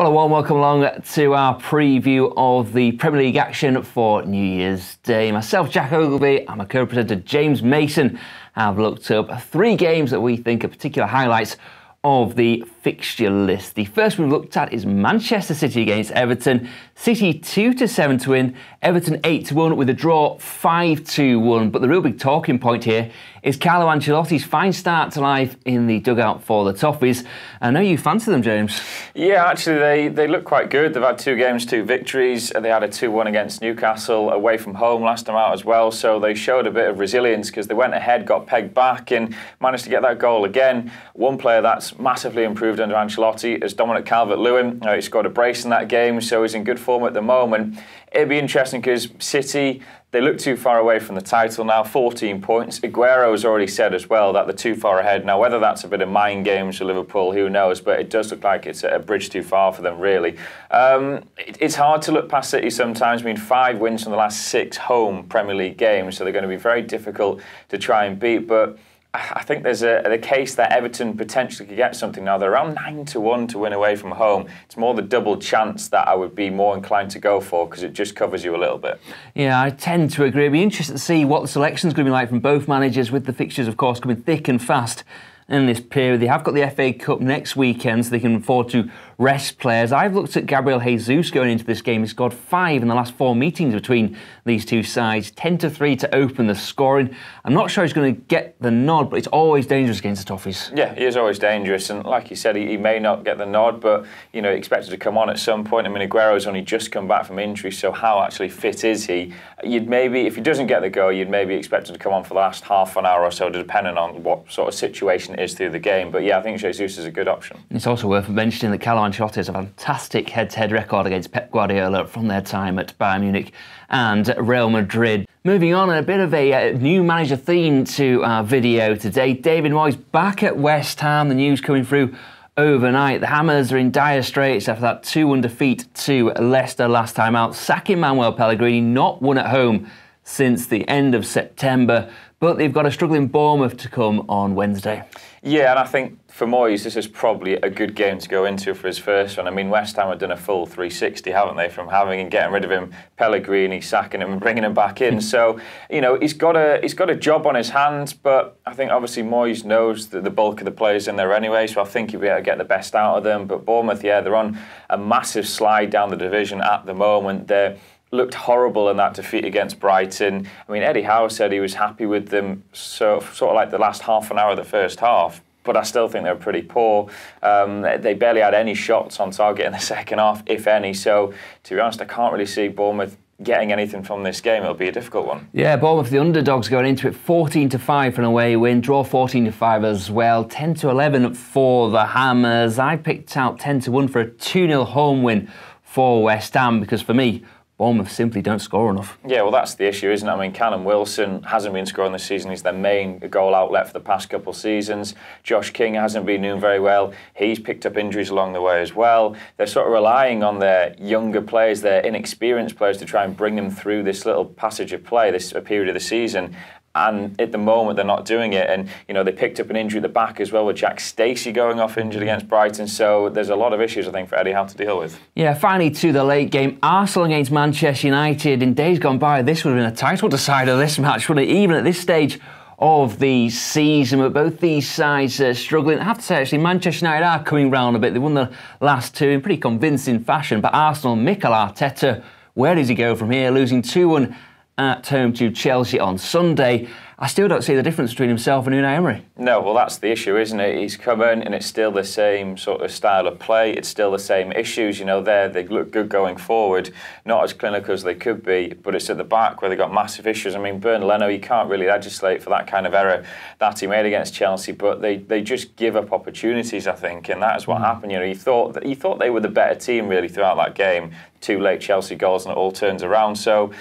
Well, a warm welcome along to our preview of the Premier League action for New Year's Day. Myself, Jack Ogilvy, and my co-presenter James Mason have looked up three games that we think are particular highlights of the fixture list. The first we've looked at is Manchester City against Everton. City 2 to 7 to win, Everton 8 to 1 with a draw 5 to 1. But the real big talking point here is Carlo Ancelotti's fine start to life in the dugout for the Toffees. I know you fancy them, James. Yeah, actually, they, they look quite good. They've had two games, two victories. They had a 2 1 against Newcastle away from home last time out as well. So they showed a bit of resilience because they went ahead, got pegged back, and managed to get that goal again. One player that's massively improved under Ancelotti is Dominic Calvert Lewin. Uh, he scored a brace in that game, so he's in good form at the moment. It'd be interesting because City, they look too far away from the title now, 14 points. Aguero has already said as well that they're too far ahead. Now, whether that's a bit of mind games for Liverpool, who knows, but it does look like it's a bridge too far for them, really. Um, it, it's hard to look past City sometimes. I mean, five wins from the last six home Premier League games, so they're going to be very difficult to try and beat, but I think there's a the case that Everton potentially could get something now. They're around nine to one to win away from home. It's more the double chance that I would be more inclined to go for because it just covers you a little bit. Yeah, I tend to agree. It'd be interesting to see what the selection's going to be like from both managers, with the fixtures, of course, coming thick and fast in this period. They have got the FA Cup next weekend, so they can afford to rest players. I've looked at Gabriel Jesus going into this game. He's scored five in the last four meetings between these two sides, 10 to 3 to open the scoring. I'm not sure he's going to get the nod, but it's always dangerous against the Toffees. Yeah, he is always dangerous. And like you said, he, he may not get the nod, but, you know, expected to come on at some point. I mean, Aguero's only just come back from injury, so how actually fit is he? You'd maybe, if he doesn't get the goal, you'd maybe expect him to come on for the last half an hour or so, depending on what sort of situation it is through the game. But yeah, I think Jesus is a good option. It's also worth mentioning that Carlo Ancelotti has a fantastic head-to-head record against Pep Guardiola from their time at Bayern Munich and Real Madrid. Moving on, a bit of a, a uh, new manager theme to our video today. David Moyes back at West Ham. The news coming through overnight. The Hammers are in dire straits after that 2 1 defeat to Leicester last time out, sacking Manuel Pellegrini, not won at home since the end of September. But they've got a struggling Bournemouth to come on Wednesday. Yeah, and I think for Moyes, this is probably a good game to go into for his first one. I mean, West Ham have done a full 360, haven't they, from having and getting rid of him, Pellegrini, sacking him, and bringing him back in. so, you know, he's got a he's got a job on his hands, but I think obviously Moyes knows that the bulk of the players in there anyway, so I think he'll be able to get the best out of them. But Bournemouth, yeah, they're on a massive slide down the division at the moment. They're looked horrible in that defeat against Brighton. I mean, Eddie Howe said he was happy with them so, sort of like the last half an hour of the first half. But I still think they were pretty poor. Um, they barely had any shots on target in the second half, if any. So, to be honest, I can't really see Bournemouth getting anything from this game. It'll be a difficult one. Yeah, Bournemouth, the underdogs going into it 14 to 5 for an away win, draw 14 to 5 as well, 10 to 11 for the Hammers. I picked out 10 to 1 for a 2 0 home win for West Ham because for me, Bournemouth simply don't score enough. Yeah, well, that's the issue, isn't it? I mean, Callum Wilson hasn't been scoring this season. He's their main goal outlet for the past couple of seasons. Josh King hasn't been doing very well. He's picked up injuries along the way as well. They're sort of relying on their younger players, their inexperienced players, to try and bring them through this little passage of play, this period of the season and at the moment they're not doing it. And you know they picked up an injury at the back as well with Jack Stacey going off injured against Brighton. So there's a lot of issues I think for Eddie Howe to deal with. Yeah, finally to the late game, Arsenal against Manchester United. In days gone by, this would have been a title decider. This match, wouldn't it? Even at this stage of the season, but both these sides are struggling. I have to say, actually, Manchester United are coming round a bit. They won the last two in pretty convincing fashion, but Arsenal, Mikel Arteta, where does he go from here? Losing 2 1 at home to Chelsea on Sunday. I still don't see the difference between himself and Unai Emery. No, well, that's the issue, isn't it? He's come in and it's still the same sort of style of play. It's still the same issues. You know, there they look good going forward, not as clinical as they could be, but it's at the back where they've got massive issues. I mean, Bernd Leno, you can't really legislate for that kind of error that he made against Chelsea, but they, they just give up opportunities, I think, and that is what mm. happened. You know, he thought that, he thought they were the better team really throughout that game. Two late Chelsea goals and it all turns around. So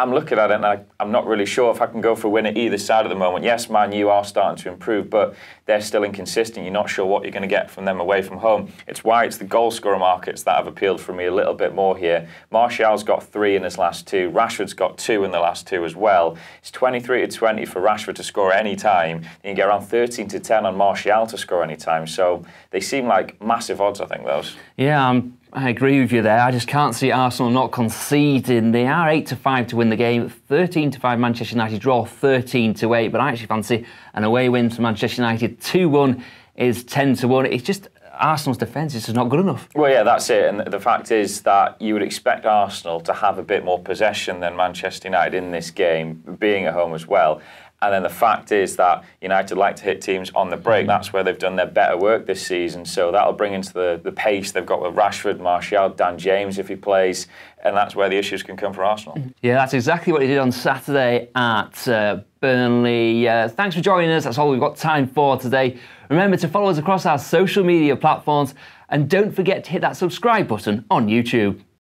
I'm looking at it and I, am not really sure if I can go for a win at either side at the moment. Yes, Man U are starting to improve, but they're still inconsistent. You're not sure what you're going to get from them away from home. It's why it's the goal scorer markets that have appealed for me a little bit more here. Martial's got three in his last two. Rashford's got two in the last two as well. It's 23 to 20 for Rashford to score any time. You get around 13 to 10 on Martial to score any time. So they seem like massive odds, I think, those. Yeah, I'm I agree with you there. I just can't see Arsenal not conceding. They are 8 to 5 to win the game, 13 to 5 Manchester United draw, 13 to 8. But I actually fancy an away win for Manchester United 2 1 is 10 to 1. It's just Arsenal's defence is just not good enough. Well, yeah, that's it. And the fact is that you would expect Arsenal to have a bit more possession than Manchester United in this game, being at home as well. And then the fact is that United like to hit teams on the break. That's where they've done their better work this season. So that'll bring into the, the pace they've got with Rashford, Martial, Dan James if he plays. And that's where the issues can come for Arsenal. Yeah, that's exactly what he did on Saturday at uh, Burnley. Uh, thanks for joining us. That's all we've got time for today. Remember to follow us across our social media platforms and don't forget to hit that subscribe button on YouTube.